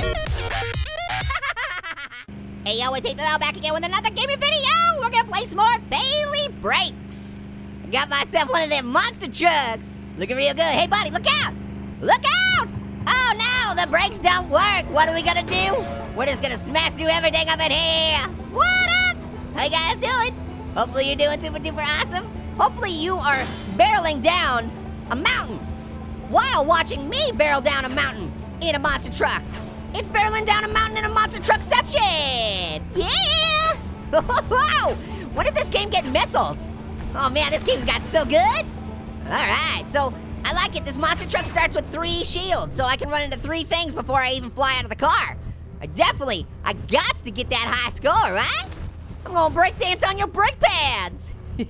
hey yo, we take the back again with another gaming video. We're gonna play some more Faily Brakes. Got myself one of them monster trucks. Looking real good. Hey buddy, look out! Look out! Oh no, the brakes don't work. What are we gonna do? We're just gonna smash through everything up in here. What up? How you guys doing? Hopefully you're doing super duper awesome. Hopefully you are barreling down a mountain while watching me barrel down a mountain in a monster truck. It's barreling down a mountain in a monster truckception. Yeah! wow! When did this game get missiles? Oh man, this game's got so good. All right, so I like it. This monster truck starts with three shields, so I can run into three things before I even fly out of the car. I definitely, I got to get that high score, right? I'm gonna break dance on your brake pads.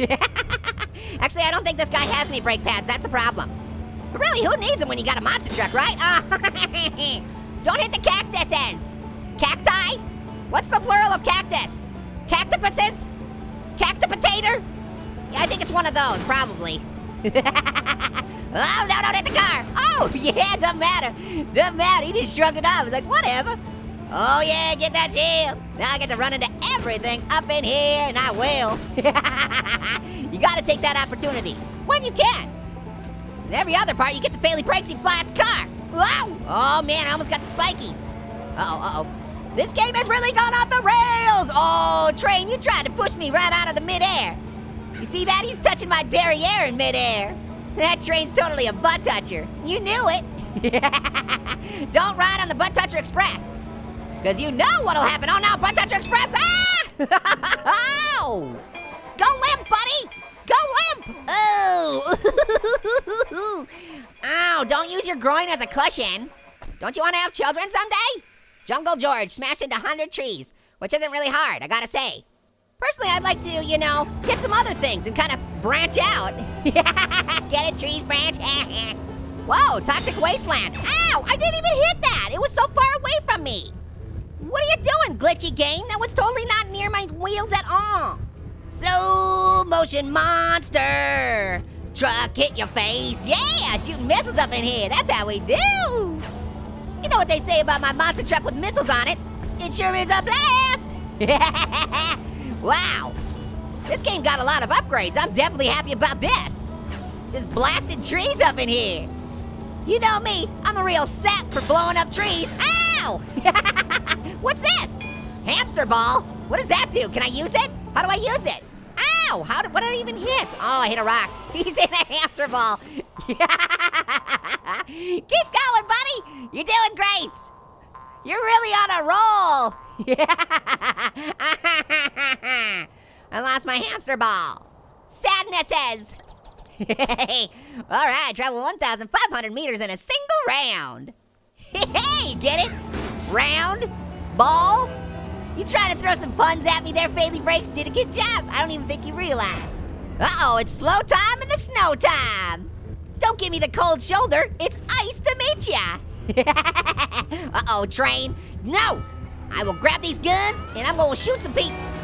Actually, I don't think this guy has any brake pads. That's the problem. But really, who needs them when you got a monster truck, right? Uh, don't hit the cactuses. Cacti? What's the plural of cactus? Cactupuses? Cactiputator? Yeah, I think it's one of those, probably. oh, no, don't hit the car. Oh, yeah, doesn't matter. Doesn't matter. He just shrugged it off. Like, whatever. Oh, yeah, get that shield. Now I get to run into everything up in here, and I will. you gotta take that opportunity when you can. In every other part, you get the faily brakes, you fly out the car. Oh man, I almost got the spikies. Uh-oh, uh-oh. This game has really gone off the rails! Oh, train, you tried to push me right out of the midair. You see that? He's touching my derriere in midair. That train's totally a butt toucher. You knew it. Don't ride on the Butt Toucher Express. Cause you know what'll happen. Oh no, Butt Toucher Express! Ah! Go limp, buddy! Go limp! Oh! Ow, don't use your groin as a cushion. Don't you want to have children someday? Jungle George smashed into 100 trees, which isn't really hard, I gotta say. Personally, I'd like to, you know, get some other things and kind of branch out. get it, trees branch? Whoa, toxic wasteland. Ow, I didn't even hit that. It was so far away from me. What are you doing, glitchy game? That was totally not near my wheels at all. Slow motion monster. Truck hit your face. Yeah, shooting missiles up in here. That's how we do. You know what they say about my monster truck with missiles on it? It sure is a blast. wow. This game got a lot of upgrades. I'm definitely happy about this. Just blasted trees up in here. You know me, I'm a real sap for blowing up trees. Ow! What's this? Hamster ball? What does that do? Can I use it? How do I use it? Ow! How did, what did I even hit? Oh, I hit a rock. He's in a hamster ball. Keep going, buddy. You're doing great. You're really on a roll. I lost my hamster ball. Sadnesses. All right, travel 1,500 meters in a single round. Hey, get it? Round, ball. You trying to throw some puns at me there, Faily Brakes? Did a good job. I don't even think you realized. Uh-oh, it's slow time and the snow time. Don't give me the cold shoulder. It's ice to meet ya. Uh-oh, train. No! I will grab these guns and I'm gonna shoot some peeps.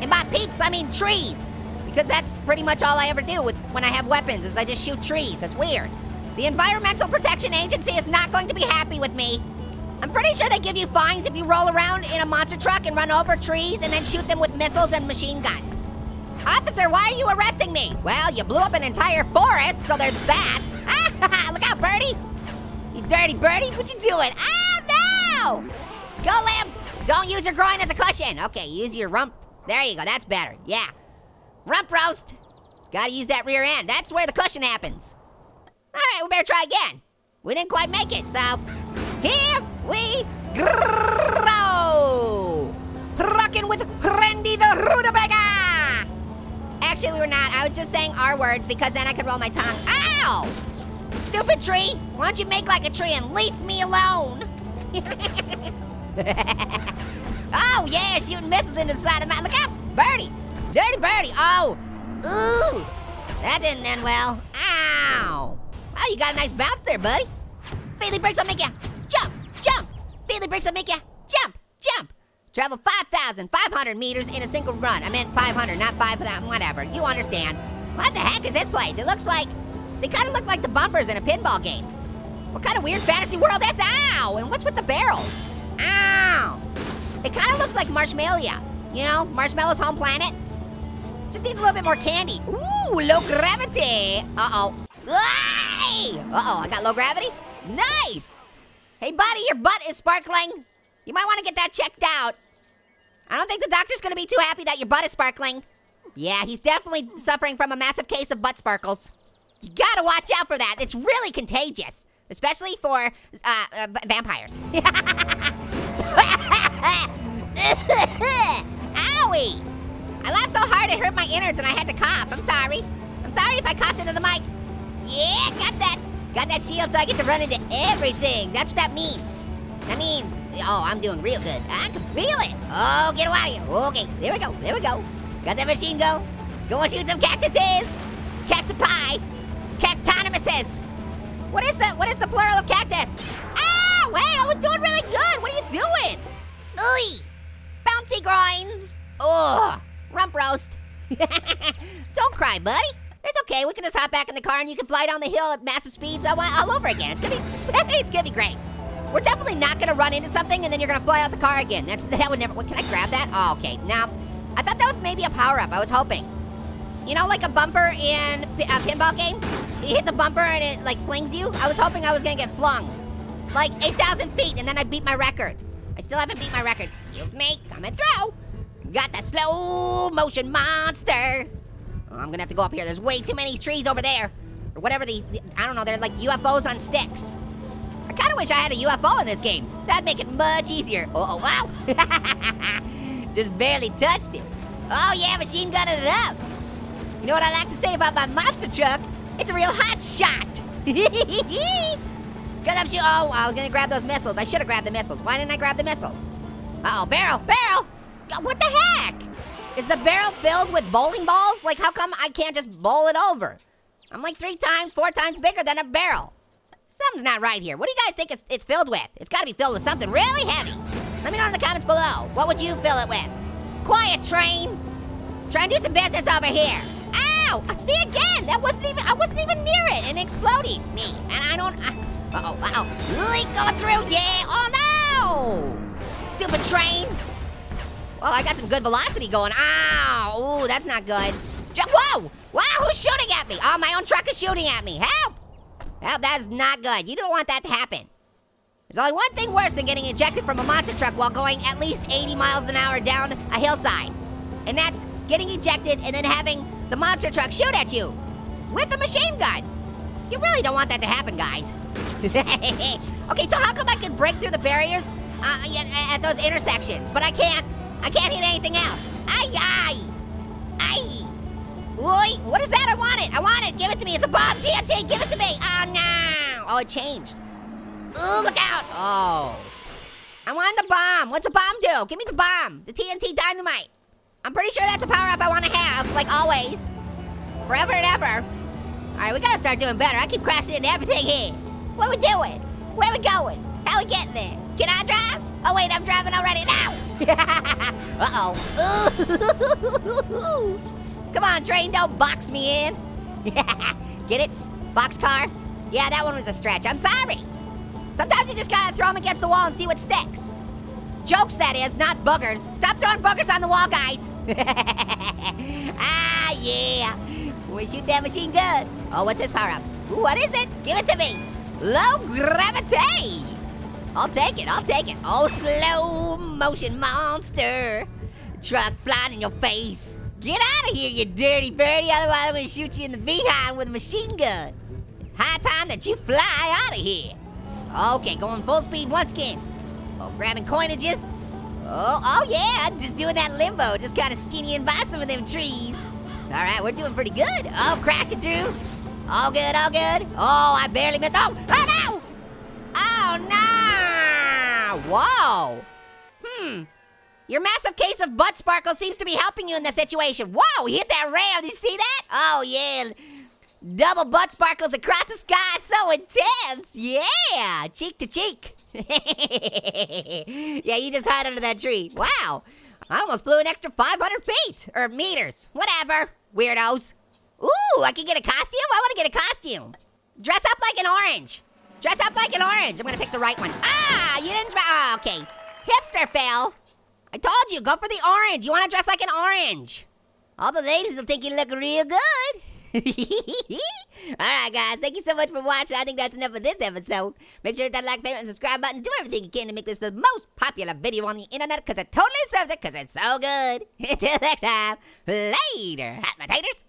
And by peeps, I mean trees. Because that's pretty much all I ever do with when I have weapons is I just shoot trees. That's weird. The Environmental Protection Agency is not going to be happy with me. I'm pretty sure they give you fines if you roll around in a monster truck and run over trees and then shoot them with missiles and machine guns. Officer, why are you arresting me? Well, you blew up an entire forest, so there's that. Ah, look out, Birdie. You dirty birdie, what you doing? Oh, no! Go, Limp! Don't use your groin as a cushion. Okay, use your rump. There you go, that's better, yeah. Rump roast. Gotta use that rear end. That's where the cushion happens. All right, we better try again. We didn't quite make it, so here we go. Rocking with Randy the Rutabaga. Actually, we were not. I was just saying our words because then I could roll my tongue. Ow! Stupid tree. Why don't you make like a tree and leave me alone? oh, yeah, shooting missiles into the side of mountain. Look out, birdie. Dirty birdie. Oh, ooh. That didn't end well. Ow. Oh, you got a nice bounce there, buddy. Faily Brakes will make ya jump. Faily Brakes will make ya jump, jump. Travel 5,500 meters in a single run. I meant 500, not 5,000, uh, whatever. You understand. What the heck is this place? It looks like, they kind of look like the bumpers in a pinball game. What kind of weird fantasy world is? Ow! And what's with the barrels? Ow! It kind of looks like Marshmallow, you know, Marshmallow's home planet. Just needs a little bit more candy. Ooh, low gravity. Uh-oh. Uh-oh, I got low gravity? Nice! Hey, buddy, your butt is sparkling. You might want to get that checked out. I don't think the doctor's gonna be too happy that your butt is sparkling. Yeah, he's definitely suffering from a massive case of butt sparkles. You gotta watch out for that. It's really contagious, especially for uh, uh, vampires. Owie! I laughed so hard it hurt my innards and I had to cough. I'm sorry. I'm sorry if I coughed into the mic. Yeah, got that. Got that shield so I get to run into everything. That's what that means. That means, oh, I'm doing real good. I can feel it. Oh, get out of here. Okay, there we go, there we go. Got that machine go. Go and shoot some cactuses. Cacti Cactonimuses. What is the, what is the plural of cactus? Ah, wait, I was doing really good. What are you doing? Ooh, bouncy groins. Oh, rump roast. Don't cry, buddy. Okay, we can just hop back in the car and you can fly down the hill at massive speeds oh, all, all over again. It's gonna be, it's, it's gonna be great. We're definitely not gonna run into something and then you're gonna fly out the car again. That's That would never, what, can I grab that? Oh, okay, now, I thought that was maybe a power-up, I was hoping. You know, like a bumper in a pinball game? You hit the bumper and it like flings you? I was hoping I was gonna get flung. Like 8,000 feet and then I'd beat my record. I still haven't beat my record. Excuse me, coming through. Got the slow motion monster. I'm gonna have to go up here. There's way too many trees over there. Or whatever the, the I don't know, they're like UFOs on sticks. I kinda wish I had a UFO in this game. That'd make it much easier. Oh, wow. Just barely touched it. Oh yeah, machine gunning it up. You know what I like to say about my monster truck? It's a real hot shot. Cause I'm sure, oh, I was gonna grab those missiles. I should have grabbed the missiles. Why didn't I grab the missiles? Uh oh barrel, barrel! What the heck? Is the barrel filled with bowling balls? Like, how come I can't just bowl it over? I'm like three times, four times bigger than a barrel. Something's not right here. What do you guys think it's, it's filled with? It's gotta be filled with something really heavy. Let me know in the comments below. What would you fill it with? Quiet, train. Try and do some business over here. Ow! See again! That wasn't even, I wasn't even near it and exploding me. And I don't, uh oh, uh oh. Leak going through, yeah! Oh no! Stupid train. Well, I got some good velocity going. Ow! Ooh, that's not good. Whoa! Wow, who's shooting at me? Oh, my own truck is shooting at me. Help! Help, that's not good. You don't want that to happen. There's only one thing worse than getting ejected from a monster truck while going at least 80 miles an hour down a hillside. And that's getting ejected and then having the monster truck shoot at you with a machine gun. You really don't want that to happen, guys. okay, so how come I can break through the barriers uh, at those intersections, but I can't I can't hit anything else. Ay, ay. Ay. Oi, what is that? I want it. I want it. Give it to me. It's a bomb. TNT, give it to me. Oh, no. Oh, it changed. Ooh, look out. Oh. I want the bomb. What's a bomb do? Give me the bomb. The TNT dynamite. I'm pretty sure that's a power-up I want to have, like always. Forever and ever. All right, we gotta start doing better. I keep crashing into everything here. What we doing? Where we going? How we getting there? Can I drive? Oh wait, I'm driving already now. Uh-oh. Come on, train, don't box me in. Get it? Box car? Yeah, that one was a stretch. I'm sorry. Sometimes you just gotta throw them against the wall and see what sticks. Jokes, that is, not boogers. Stop throwing boogers on the wall, guys. ah, yeah. We shoot that machine gun. Oh, what's this power up? What is it? Give it to me. Low gravity. I'll take it, I'll take it. Oh, slow motion monster. Truck flying in your face. Get out of here, you dirty birdie, otherwise I'm gonna shoot you in the behind with a machine gun. It's high time that you fly out of here. Okay, going full speed once again. Oh, grabbing coinages. Oh, oh yeah, just doing that limbo, just kind of skinnying by some of them trees. All right, we're doing pretty good. Oh, crashing through. All good, all good. Oh, I barely missed. Oh, oh no! Oh no! Whoa. Hmm. Your massive case of butt sparkle seems to be helping you in this situation. Whoa, hit that rail. Did you see that? Oh, yeah. Double butt sparkles across the sky. So intense. Yeah. Cheek to cheek. yeah, you just hide under that tree. Wow. I almost flew an extra 500 feet. Or meters. Whatever. Weirdos. Ooh, I can get a costume? I want to get a costume. Dress up like an orange. Dress up like an orange. I'm gonna pick the right one. Ah, you didn't, ah, okay. Hipster fail. I told you, go for the orange. You want to dress like an orange. All the ladies will think you look real good. Alright guys, thank you so much for watching. I think that's enough for this episode. Make sure to hit that like, favorite, and subscribe button. Do everything you can to make this the most popular video on the internet because it totally deserves it because it's so good. Until next time, later, hot potatoes.